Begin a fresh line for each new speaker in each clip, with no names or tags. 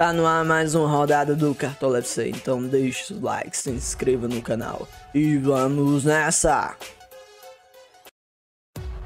Tá no ar mais uma rodada do Cartola FC, então deixe o like, se inscreva no canal e vamos nessa!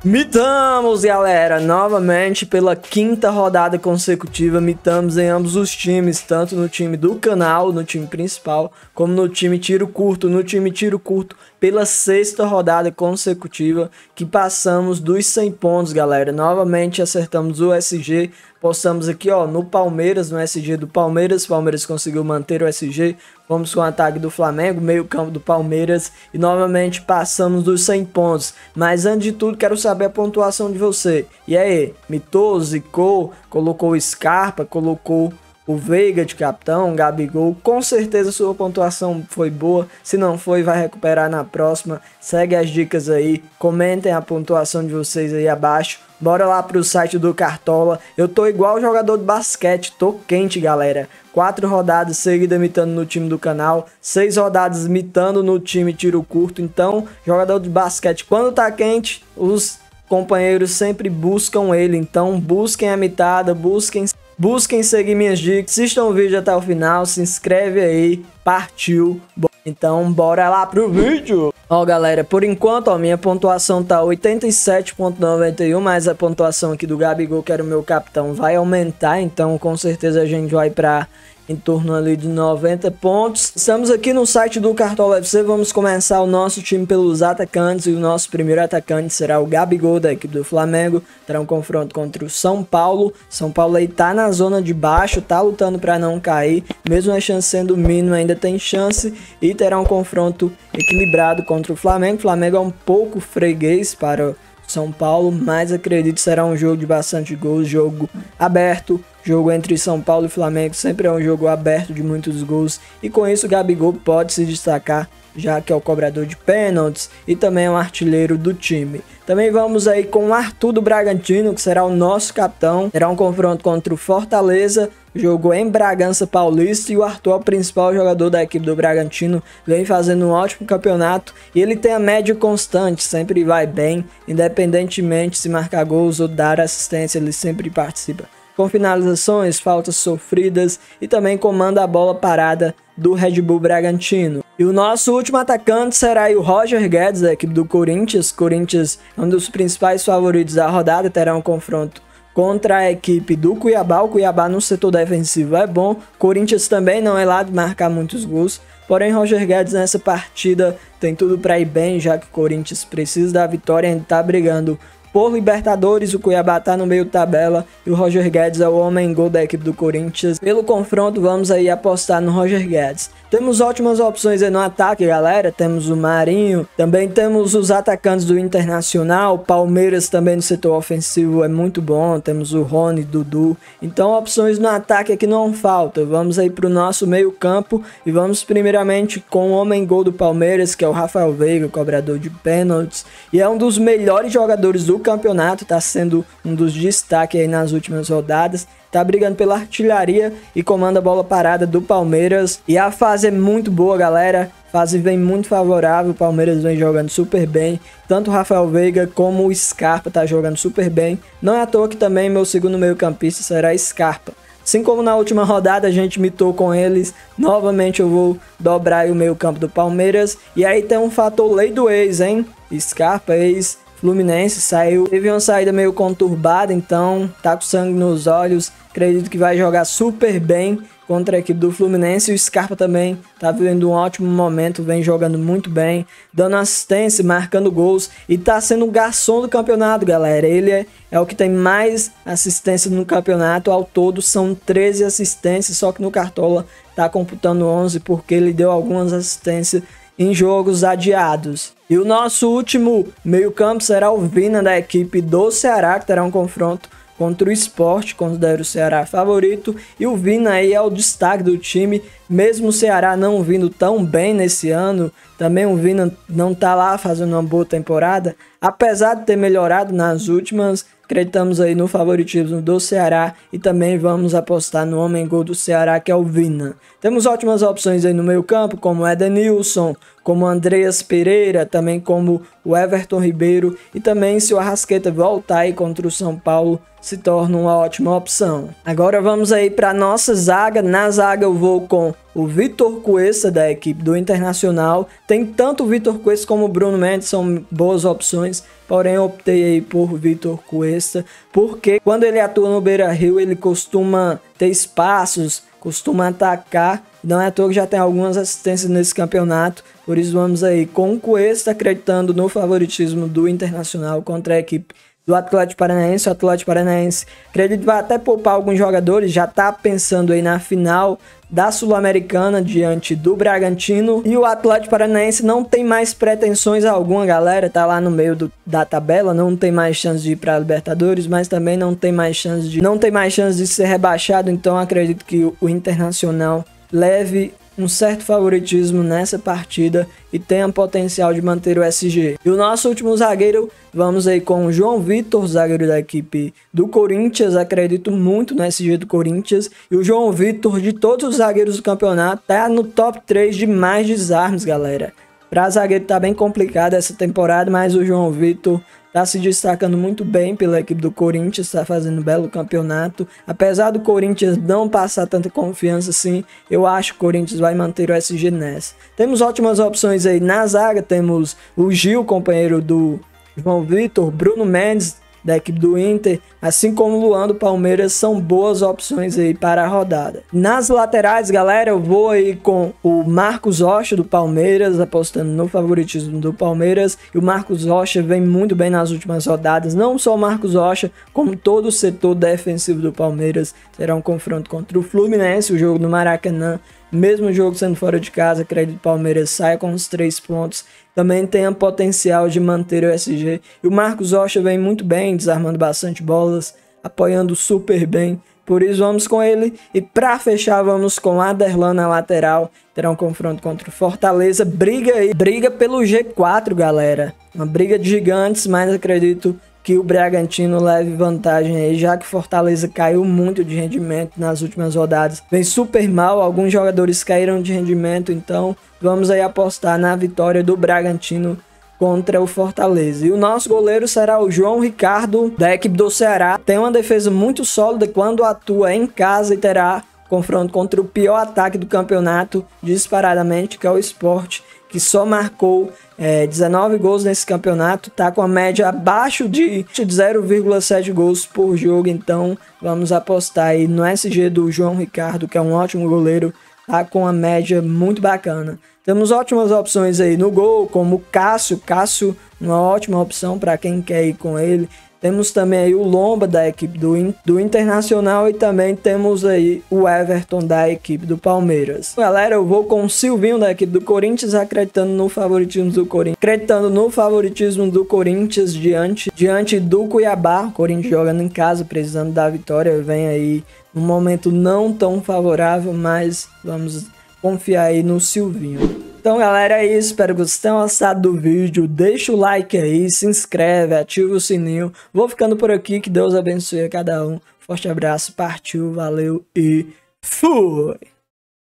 Mitamos, galera! Novamente pela quinta rodada consecutiva, mitamos em ambos os times, tanto no time do canal, no time principal, como no time tiro curto. No time tiro curto, pela sexta rodada consecutiva, que passamos dos 100 pontos, galera. Novamente acertamos o SG, postamos aqui, ó, no Palmeiras, no SG do Palmeiras. Palmeiras conseguiu manter o SG. Vamos com o ataque do Flamengo, meio campo do Palmeiras e novamente passamos dos 100 pontos. Mas antes de tudo, quero saber a pontuação de você. E aí, mitou, zicou, colocou Scarpa, colocou o Veiga de capitão, Gabigol, com certeza sua pontuação foi boa. Se não foi, vai recuperar na próxima. Segue as dicas aí, comentem a pontuação de vocês aí abaixo. Bora lá pro site do Cartola. Eu tô igual jogador de basquete, tô quente, galera. Quatro rodadas seguidas imitando no time do canal, seis rodadas imitando no time tiro curto. Então, jogador de basquete, quando tá quente, os companheiros sempre buscam ele. Então, busquem a mitada, busquem Busquem seguir minhas dicas, assistam o vídeo até o final, se inscreve aí, partiu. Então bora lá pro vídeo. Ó galera, por enquanto ó, minha pontuação tá 87.91, mas a pontuação aqui do Gabigol, que era o meu capitão, vai aumentar, então com certeza a gente vai pra em torno ali de 90 pontos. Estamos aqui no site do Cartola FC, vamos começar o nosso time pelos atacantes e o nosso primeiro atacante será o Gabigol da equipe do Flamengo. Terá um confronto contra o São Paulo. São Paulo aí tá na zona de baixo, tá lutando para não cair, mesmo a chance sendo mínima, ainda tem chance e terá um confronto equilibrado contra o Flamengo. O Flamengo é um pouco freguês para são Paulo, mas acredito que será um jogo de bastante gols, jogo aberto, jogo entre São Paulo e Flamengo sempre é um jogo aberto de muitos gols e com isso Gabigol pode se destacar já que é o cobrador de pênaltis e também é um artilheiro do time. Também vamos aí com o Arthur do Bragantino, que será o nosso capitão. Terá um confronto contra o Fortaleza, jogo em Bragança Paulista e o Arthur é o principal jogador da equipe do Bragantino, vem fazendo um ótimo campeonato e ele tem a média constante, sempre vai bem, independentemente se marcar gols ou dar assistência, ele sempre participa com finalizações, faltas sofridas e também comanda a bola parada do Red Bull Bragantino. E o nosso último atacante será o Roger Guedes, da equipe do Corinthians. Corinthians é um dos principais favoritos da rodada, terá um confronto contra a equipe do Cuiabá. O Cuiabá no setor defensivo é bom. Corinthians também não é lá de marcar muitos gols. Porém, Roger Guedes nessa partida tem tudo para ir bem, já que o Corinthians precisa da vitória e está brigando por Libertadores, o Cuiabá tá no meio tabela e o Roger Guedes é o homem gol da equipe do Corinthians. Pelo confronto, vamos aí apostar no Roger Guedes. Temos ótimas opções aí no ataque, galera. Temos o Marinho, também temos os atacantes do Internacional, Palmeiras também no setor ofensivo é muito bom. Temos o Rony, Dudu. Então, opções no ataque aqui não falta. Vamos aí pro nosso meio-campo e vamos primeiramente com o homem gol do Palmeiras, que é o Rafael Veiga, cobrador de pênaltis, e é um dos melhores jogadores do campeonato, está sendo um dos destaques aí nas últimas rodadas. Tá brigando pela artilharia e comanda a bola parada do Palmeiras. E a fase é muito boa, galera. Fase vem muito favorável, o Palmeiras vem jogando super bem. Tanto o Rafael Veiga como o Scarpa tá jogando super bem. Não é à toa que também meu segundo meio-campista será Scarpa. Assim como na última rodada a gente mitou com eles, novamente eu vou dobrar o meio campo do Palmeiras. E aí tem um fator lei do ex, hein? Scarpa, ex Fluminense saiu, teve uma saída meio conturbada, então tá com sangue nos olhos. Acredito que vai jogar super bem contra a equipe do Fluminense. O Scarpa também tá vivendo um ótimo momento, vem jogando muito bem, dando assistência, marcando gols e tá sendo o garçom do campeonato, galera. Ele é, é o que tem mais assistência no campeonato. Ao todo são 13 assistências, só que no Cartola tá computando 11 porque ele deu algumas assistências em jogos adiados. E o nosso último meio-campo será o Vina da equipe do Ceará, que terá um confronto contra o esporte, considero o Ceará favorito. E o Vina aí é o destaque do time, mesmo o Ceará não vindo tão bem nesse ano, também o Vina não tá lá fazendo uma boa temporada. Apesar de ter melhorado nas últimas, acreditamos aí no favoritismo do Ceará e também vamos apostar no homem gol do Ceará, que é o Vina. Temos ótimas opções aí no meio campo, como Edenilson, como Andreas Pereira, também como o Everton Ribeiro e também se o Arrasqueta voltar aí contra o São Paulo, se torna uma ótima opção. Agora vamos aí para nossa zaga. Na zaga eu vou com o Vitor Cuesta da equipe do Internacional. Tem tanto o Vitor Cuesta como o Bruno Mendes, são boas opções. Porém, optei aí por Vitor Cuesta, porque quando ele atua no Beira Rio, ele costuma ter espaços, costuma atacar. Não é à toa que já tem algumas assistências nesse campeonato. Por isso, vamos aí com o Cuesta acreditando no favoritismo do Internacional contra a equipe do Atlético Paranaense. O Atlético Paranaense, acredito, vai até poupar alguns jogadores, já tá pensando aí na final da Sul-Americana diante do Bragantino. E o Atlético Paranaense não tem mais pretensões alguma, galera. Tá lá no meio do, da tabela, não tem mais chance de ir para Libertadores, mas também não tem mais chance de não tem mais chance de ser rebaixado. Então acredito que o, o Internacional leve um certo favoritismo nessa partida e tenha potencial de manter o SG. E o nosso último zagueiro, vamos aí com o João Vitor, zagueiro da equipe do Corinthians, acredito muito no SG do Corinthians, e o João Vitor, de todos os zagueiros do campeonato, tá no top 3 de mais desarmes, galera. Para zagueiro tá bem complicado essa temporada, mas o João Vitor está se destacando muito bem pela equipe do Corinthians, está fazendo um belo campeonato. Apesar do Corinthians não passar tanta confiança assim, eu acho que o Corinthians vai manter o SG nessa. Temos ótimas opções aí na zaga, temos o Gil, companheiro do João Vitor, Bruno Mendes, da equipe do Inter, assim como Luan do Palmeiras, são boas opções aí para a rodada. Nas laterais, galera, eu vou aí com o Marcos Rocha do Palmeiras, apostando no favoritismo do Palmeiras. E o Marcos Rocha vem muito bem nas últimas rodadas. Não só o Marcos Rocha, como todo o setor defensivo do Palmeiras. Será um confronto contra o Fluminense, o jogo no Maracanã. Mesmo jogo sendo fora de casa, acredito que o Palmeiras saia com os três pontos. Também tem o potencial de manter o SG. E o Marcos Rocha vem muito bem, desarmando bastante bolas, apoiando super bem. Por isso vamos com ele. E para fechar, vamos com Aderlan na lateral. Terá um confronto contra o Fortaleza. Briga aí, briga pelo G4, galera. Uma briga de gigantes, mas acredito que o Bragantino leve vantagem aí, já que Fortaleza caiu muito de rendimento nas últimas rodadas. Vem super mal, alguns jogadores caíram de rendimento, então vamos aí apostar na vitória do Bragantino contra o Fortaleza. E o nosso goleiro será o João Ricardo, da equipe do Ceará. Tem uma defesa muito sólida quando atua em casa e terá confronto contra o pior ataque do campeonato, disparadamente, que é o Esporte, que só marcou é, 19 gols nesse campeonato, tá com a média abaixo de 0,7 gols por jogo, então vamos apostar aí no SG do João Ricardo, que é um ótimo goleiro, tá com a média muito bacana. Temos ótimas opções aí no gol, como Cássio, Cássio, uma ótima opção para quem quer ir com ele. Temos também aí o Lomba da equipe do, do Internacional e também temos aí o Everton da equipe do Palmeiras. Galera, eu vou com o Silvinho da equipe do Corinthians acreditando no favoritismo do Corinthians, acreditando no favoritismo do Corinthians diante diante do Cuiabá. O Corinthians jogando em casa, precisando da vitória, vem aí um momento não tão favorável, mas vamos confiar aí no Silvinho. Então, galera, é isso. Espero que vocês tenham gostado do vídeo. Deixa o like aí, se inscreve, ativa o sininho. Vou ficando por aqui. Que Deus abençoe a cada um. Forte abraço, partiu, valeu e fui!